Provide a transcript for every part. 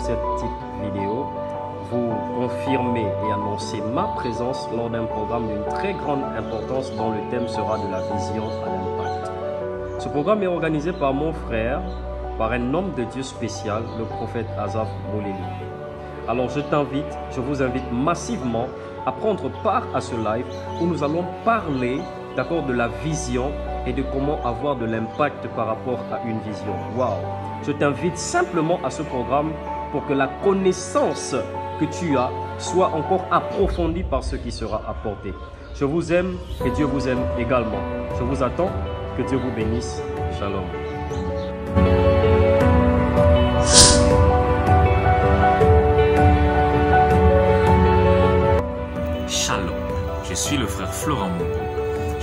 cette petite vidéo vous confirmer et annoncer ma présence lors d'un programme d'une très grande importance dont le thème sera de la vision à l'impact. Ce programme est organisé par mon frère, par un homme de Dieu spécial, le prophète Azaf Moulili. Alors je t'invite, je vous invite massivement à prendre part à ce live où nous allons parler d'accord de la vision et de comment avoir de l'impact par rapport à une vision. Waouh Je t'invite simplement à ce programme pour que la connaissance que tu as soit encore approfondie par ce qui sera apporté. Je vous aime et Dieu vous aime également. Je vous attends. Que Dieu vous bénisse. Shalom. Shalom, je suis le frère Florent Mouko.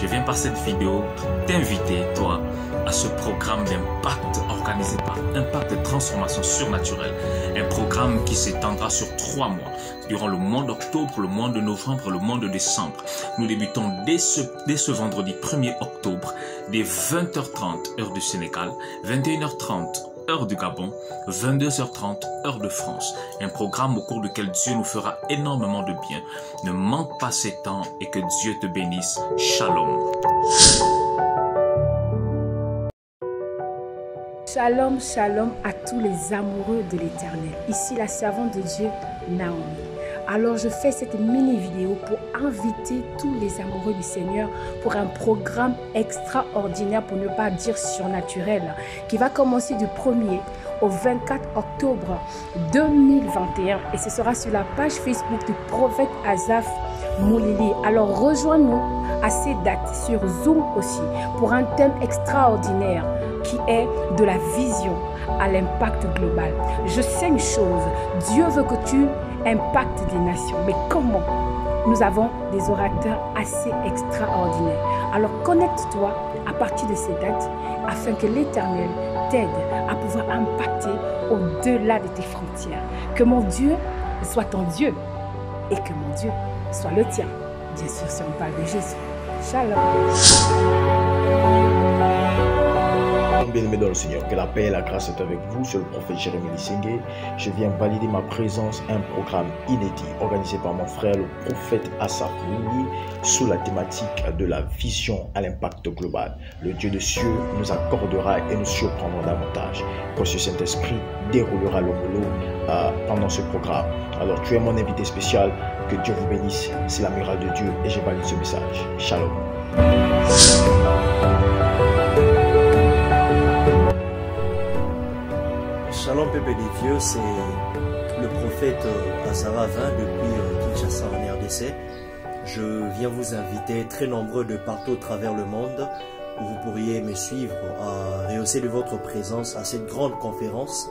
Je viens par cette vidéo t'inviter, toi, à ce programme d'impact organisé par Impact de Transformation Surnaturelle. Un programme qui s'étendra sur trois mois, durant le mois d'octobre, le mois de novembre, le mois de décembre. Nous débutons dès ce, dès ce vendredi 1er octobre, dès 20h30 heure du Sénégal, 21h30 heure du Gabon, 22h30 heure de France. Un programme au cours duquel Dieu nous fera énormément de bien. Ne manque pas ces temps et que Dieu te bénisse. Shalom. Shalom, shalom à tous les amoureux de l'éternel. Ici la servante de Dieu, Naomi. Alors je fais cette mini vidéo pour inviter tous les amoureux du Seigneur pour un programme extraordinaire, pour ne pas dire surnaturel, qui va commencer du 1er au 24 octobre 2021 et ce sera sur la page Facebook du prophète Azaf Moulili. Alors rejoins-nous à ces dates sur Zoom aussi pour un thème extraordinaire qui est de la vision à l'impact global. Je sais une chose, Dieu veut que tu impactes des nations, mais comment? Nous avons des orateurs assez extraordinaires. Alors connecte-toi à partir de ces dates afin que l'Éternel t'aide à pouvoir impacter au-delà de tes frontières. Que mon Dieu soit ton Dieu et que mon Dieu soit le tien. Bien sûr, si on parle de Jésus. Shalom. Bien-aimé dans le Seigneur, que la paix et la grâce est avec vous. C'est le prophète Jérémie Lissingue. Je viens valider ma présence un programme inédit organisé par mon frère, le prophète Asaf Mini, sous la thématique de la vision à l'impact global. Le Dieu de cieux nous accordera et nous surprendra davantage. Ce Saint-Esprit déroulera le boulot euh, pendant ce programme. Alors, tu es mon invité spécial. Que Dieu vous bénisse. C'est l'amiral de Dieu et je valide ce message. Shalom c'est le prophète Azara 20 depuis Kinshasa en RDC. Je viens vous inviter très nombreux de partout au travers le monde où vous pourriez me suivre à rehausser de votre présence à cette grande conférence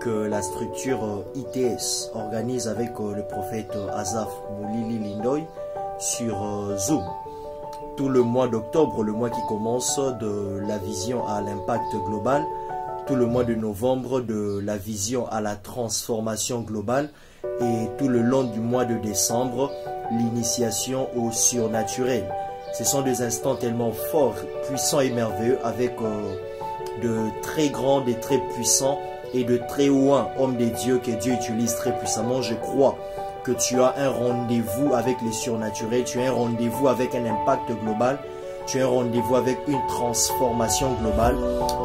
que la structure ITS organise avec le prophète Azaf Moulili Lindoy sur Zoom. Tout le mois d'octobre, le mois qui commence de la vision à l'impact global, tout le mois de novembre de la vision à la transformation globale et tout le long du mois de décembre, l'initiation au surnaturel. Ce sont des instants tellement forts, puissants et merveilleux avec euh, de très grands et très puissants et de très loin hommes des dieux que Dieu utilise très puissamment. Je crois que tu as un rendez-vous avec les surnaturels, tu as un rendez-vous avec un impact global tu as rendez-vous avec une transformation globale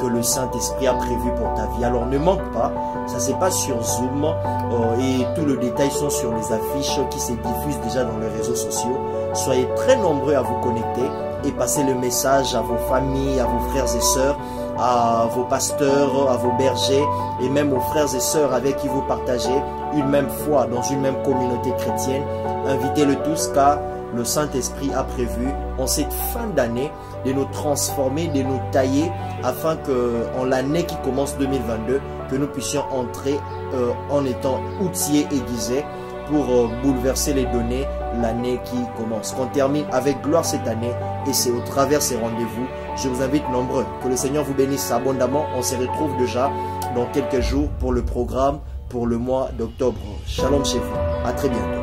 que le Saint-Esprit a prévu pour ta vie. Alors ne manque pas, ça c'est pas sur Zoom euh, et tout le détail sont sur les affiches qui se diffusent déjà dans les réseaux sociaux. Soyez très nombreux à vous connecter et passez le message à vos familles, à vos frères et sœurs, à vos pasteurs, à vos bergers et même aux frères et sœurs avec qui vous partagez une même foi dans une même communauté chrétienne. Invitez-le tous car le Saint-Esprit a prévu en cette fin d'année de nous transformer, de nous tailler afin que en l'année qui commence 2022, que nous puissions entrer euh, en étant outillés aiguisés pour euh, bouleverser les données l'année qui commence. Qu'on termine avec gloire cette année et c'est au travers ces rendez-vous. Je vous invite nombreux. Que le Seigneur vous bénisse abondamment. On se retrouve déjà dans quelques jours pour le programme pour le mois d'octobre. Shalom chez vous. À très bientôt.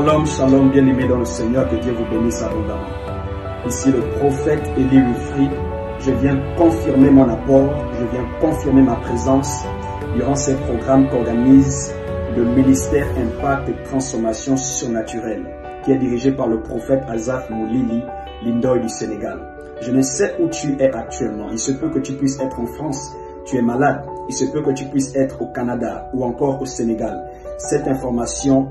Shalom, shalom, bien-aimés dans le Seigneur, que Dieu vous bénisse abondamment. Ici le prophète Elie Wilfried, je viens confirmer mon apport, je viens confirmer ma présence durant ces programmes qu'organise le ministère Impact et Transformation Surnaturelle, qui est dirigé par le prophète Azaf Moulili, l'Indoy du Sénégal. Je ne sais où tu es actuellement. Il se peut que tu puisses être en France, tu es malade. Il se peut que tu puisses être au Canada ou encore au Sénégal. Cette information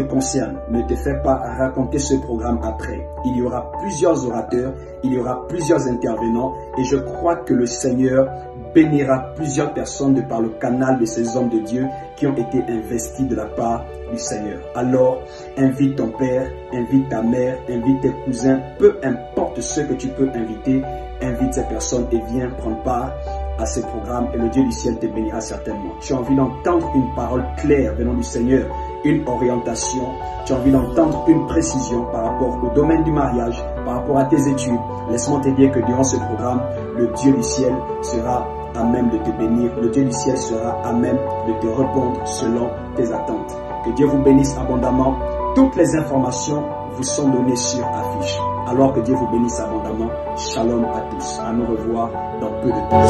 concerne. Ne te fais pas raconter ce programme après. Il y aura plusieurs orateurs, il y aura plusieurs intervenants et je crois que le Seigneur bénira plusieurs personnes de par le canal de ces hommes de Dieu qui ont été investis de la part du Seigneur. Alors, invite ton père, invite ta mère, invite tes cousins, peu importe ce que tu peux inviter, invite ces personnes et viens prendre part à ces programmes et le Dieu du ciel te bénira certainement. Tu as envie d'entendre une parole claire venant du Seigneur, une orientation, tu as envie d'entendre une précision par rapport au domaine du mariage, par rapport à tes études. Laisse-moi te dire que durant ce programme, le Dieu du ciel sera à même de te bénir. Le Dieu du ciel sera à même de te répondre selon tes attentes. Que Dieu vous bénisse abondamment. Toutes les informations vous sont données sur affiche. Alors que Dieu vous bénisse abondamment. Shalom à tous. À nous revoir dans peu de temps.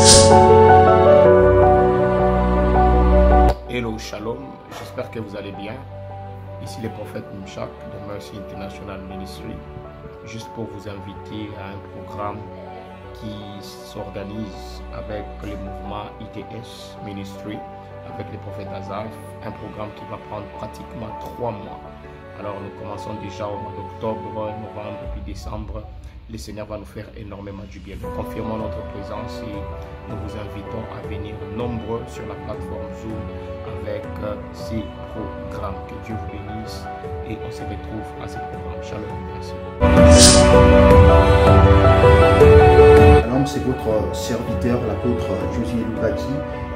Hello, shalom. J'espère que vous allez bien. Ici le prophète Mouchak de Mercy International Ministry. Juste pour vous inviter à un programme qui s'organise avec le mouvement ITS Ministry, avec les prophètes Azaf, un programme qui va prendre pratiquement trois mois. Alors nous commençons déjà au mois d'octobre, novembre puis décembre. Le Seigneur va nous faire énormément du bien. Nous confirmons notre présence et nous vous invitons à venir nombreux sur la plateforme Zoom avec ces programmes. Que Dieu vous bénisse et on se retrouve à ce programme. Shalom. Merci c'est votre serviteur, l'apôtre Lubaki.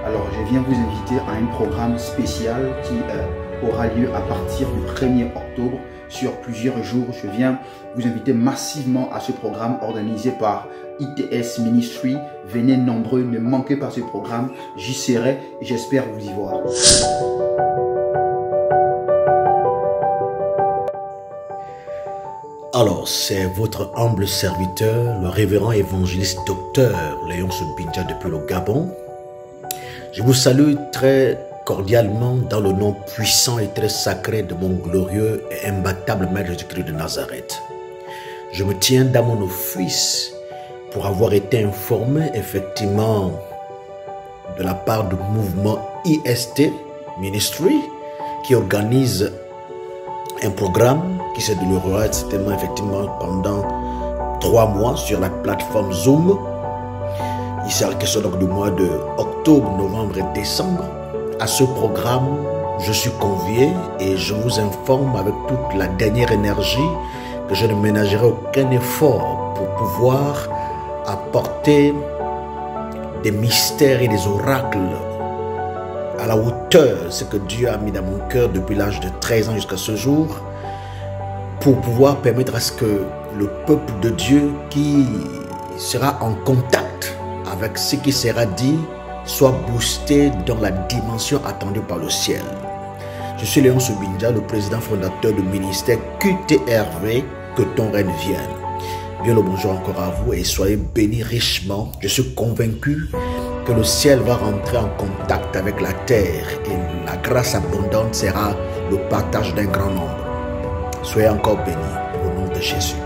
Alors, je viens vous inviter à un programme spécial qui euh, aura lieu à partir du 1er octobre sur plusieurs jours. Je viens vous inviter massivement à ce programme organisé par ITS Ministry. Venez nombreux, ne manquez pas ce programme. J'y serai et j'espère vous y voir. Alors, c'est votre humble serviteur, le révérend évangéliste docteur Léon Soubinja depuis le Gabon. Je vous salue très cordialement dans le nom puissant et très sacré de mon glorieux et imbattable Maître Jésus-Christ de Nazareth. Je me tiens dans mon office pour avoir été informé effectivement de la part du mouvement IST Ministry qui organise un programme qui se déroulera certainement effectivement pendant trois mois sur la plateforme Zoom. Il sera question donc du mois de octobre, novembre et décembre. À ce programme, je suis convié et je vous informe avec toute la dernière énergie que je ne ménagerai aucun effort pour pouvoir apporter des mystères et des oracles à la hauteur de ce que Dieu a mis dans mon cœur depuis l'âge de 13 ans jusqu'à ce jour pour pouvoir permettre à ce que le peuple de Dieu qui sera en contact avec ce qui sera dit soit boosté dans la dimension attendue par le ciel. Je suis Léon Soubinja, le président fondateur du ministère QTRV, que ton règne vienne. Bien le bonjour encore à vous et soyez bénis richement. Je suis convaincu que le ciel va rentrer en contact avec la terre et la grâce abondante sera le partage d'un grand nombre. Soyez encore bénis au nom de Jésus.